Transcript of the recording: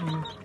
Mm-hmm.